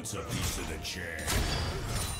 Wants a piece of the chair?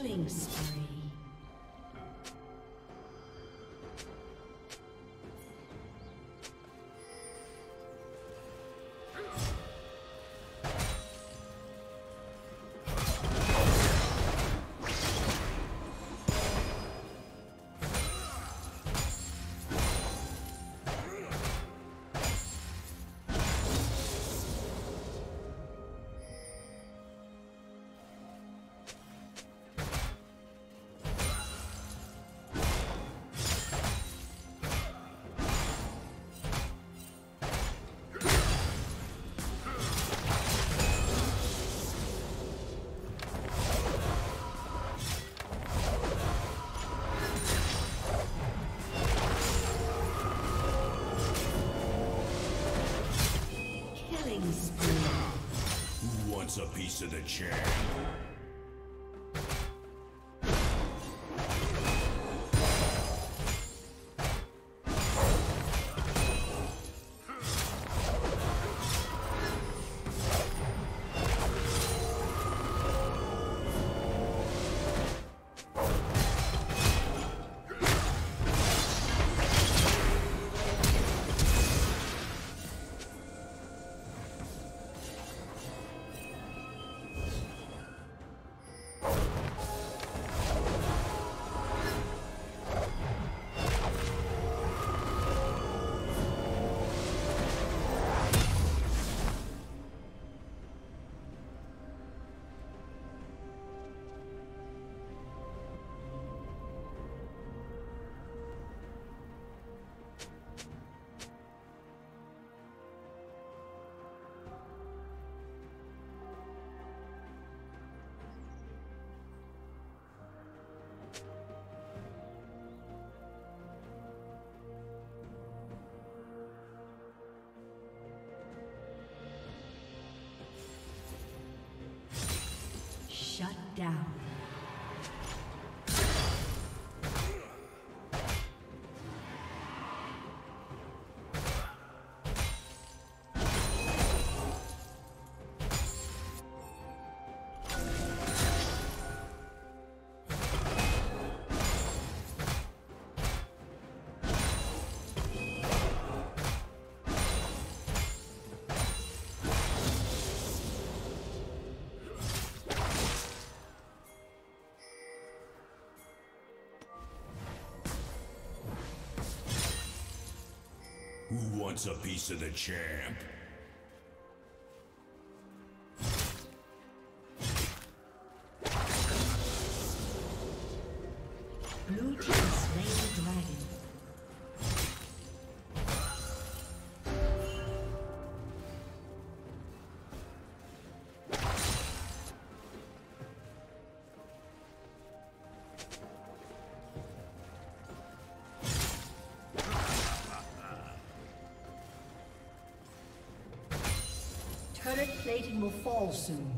Killing spree. A piece of the chair. down. Who wants a piece of the champ? will fall soon.